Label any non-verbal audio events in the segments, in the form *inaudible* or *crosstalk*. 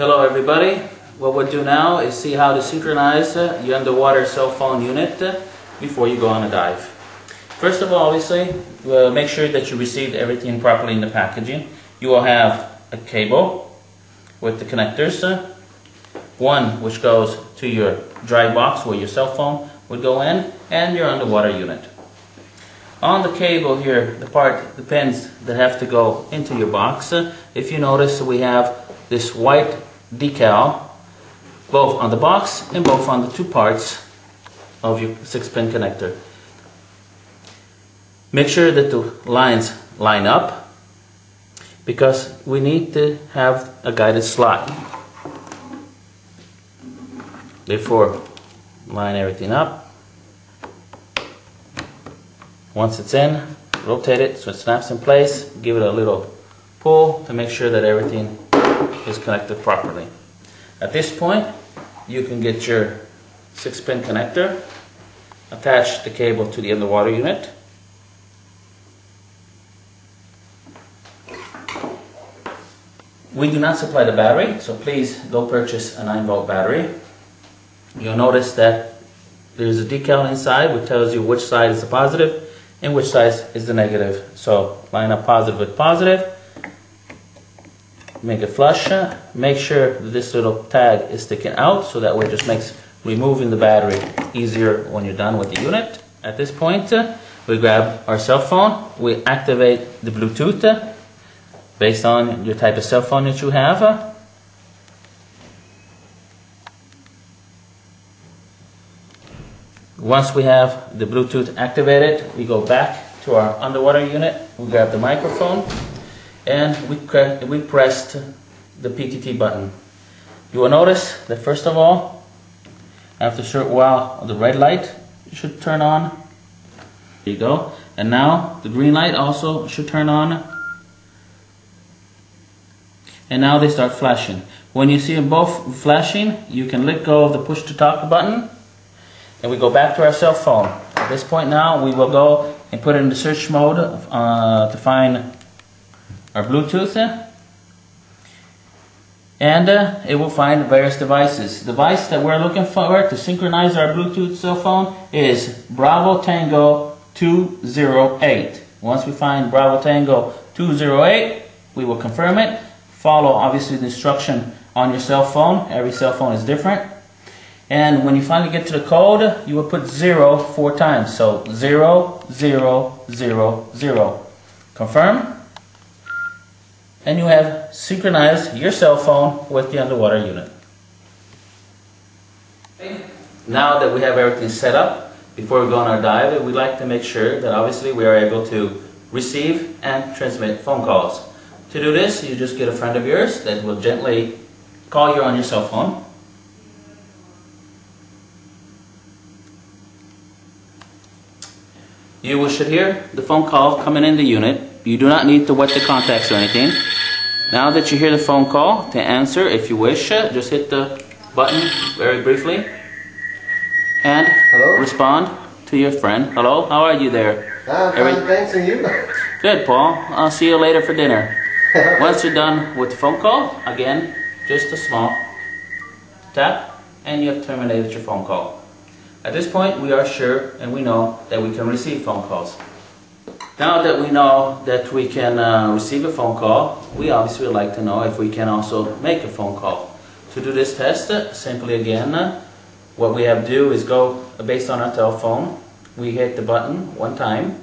Hello everybody. What we'll do now is see how to synchronize your underwater cell phone unit before you go on a dive. First of all, obviously, uh, make sure that you received everything properly in the packaging. You will have a cable with the connectors. One which goes to your dry box where your cell phone would go in and your underwater unit. On the cable here, the part, the pins that have to go into your box, if you notice we have this white decal both on the box and both on the two parts of your six pin connector. Make sure that the lines line up because we need to have a guided slot. Therefore, line everything up. Once it's in, rotate it so it snaps in place. Give it a little pull to make sure that everything is connected properly. At this point, you can get your six pin connector, attach the cable to the underwater unit. We do not supply the battery, so please go purchase a 9 volt battery. You'll notice that there's a decal inside which tells you which side is the positive and which side is the negative. So line up positive with positive, make it flush, make sure this little tag is sticking out so that way it just makes removing the battery easier when you're done with the unit. At this point, we grab our cell phone, we activate the Bluetooth based on your type of cell phone that you have. Once we have the Bluetooth activated, we go back to our underwater unit, we grab the microphone, and we, we pressed the PTT button. You will notice that first of all, after a short while, the red light should turn on. There you go. And now the green light also should turn on. And now they start flashing. When you see them both flashing, you can let go of the push to talk button. And we go back to our cell phone. At this point now, we will go and put it in the search mode uh, to find our Bluetooth and uh, it will find various devices. The device that we're looking for to synchronize our Bluetooth cell phone is Bravo Tango 208. Once we find Bravo Tango 208, we will confirm it. Follow obviously the instruction on your cell phone. Every cell phone is different. And when you finally get to the code, you will put zero four times. So zero, zero, zero, zero. Confirm and you have synchronized your cell phone with the underwater unit. Now that we have everything set up, before we go on our dive, we'd like to make sure that obviously we are able to receive and transmit phone calls. To do this, you just get a friend of yours that will gently call you on your cell phone. You should hear the phone call coming in the unit. You do not need to wet the contacts or anything. Now that you hear the phone call, to answer, if you wish, uh, just hit the button very briefly and Hello? respond to your friend. Hello, how are you there? I'm Every- fine, thanks, and you? Good, Paul. I'll see you later for dinner. *laughs* Once you're done with the phone call, again, just a small tap, and you have terminated your phone call. At this point, we are sure and we know that we can receive phone calls. Now that we know that we can uh, receive a phone call, we obviously would like to know if we can also make a phone call. To do this test, uh, simply again, uh, what we have to do is go uh, based on our telephone. We hit the button one time.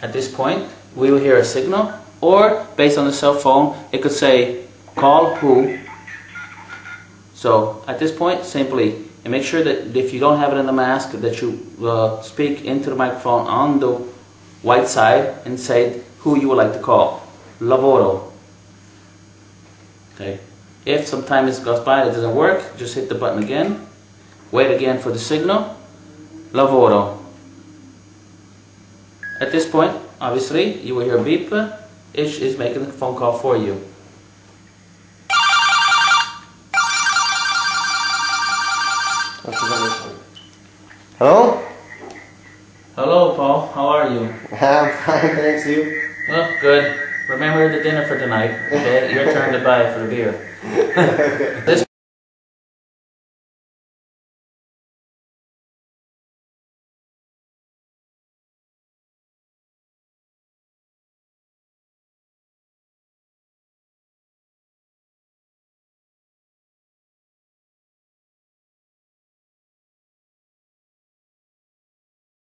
At this point, we will hear a signal, or based on the cell phone, it could say, call who. So at this point, simply, and make sure that if you don't have it in the mask, that you speak into the microphone on the white side and say who you would like to call. Lavoro. Okay. If some time is goes by, it doesn't work, just hit the button again. Wait again for the signal. Lavoro. At this point, obviously, you will hear a beep. It is making the phone call for you. Hello? Hello, Paul. How are you? I'm fine, thanks, you? Well, good. remember the dinner for tonight. *laughs* Okay, your turn to buy for the beer. *laughs* This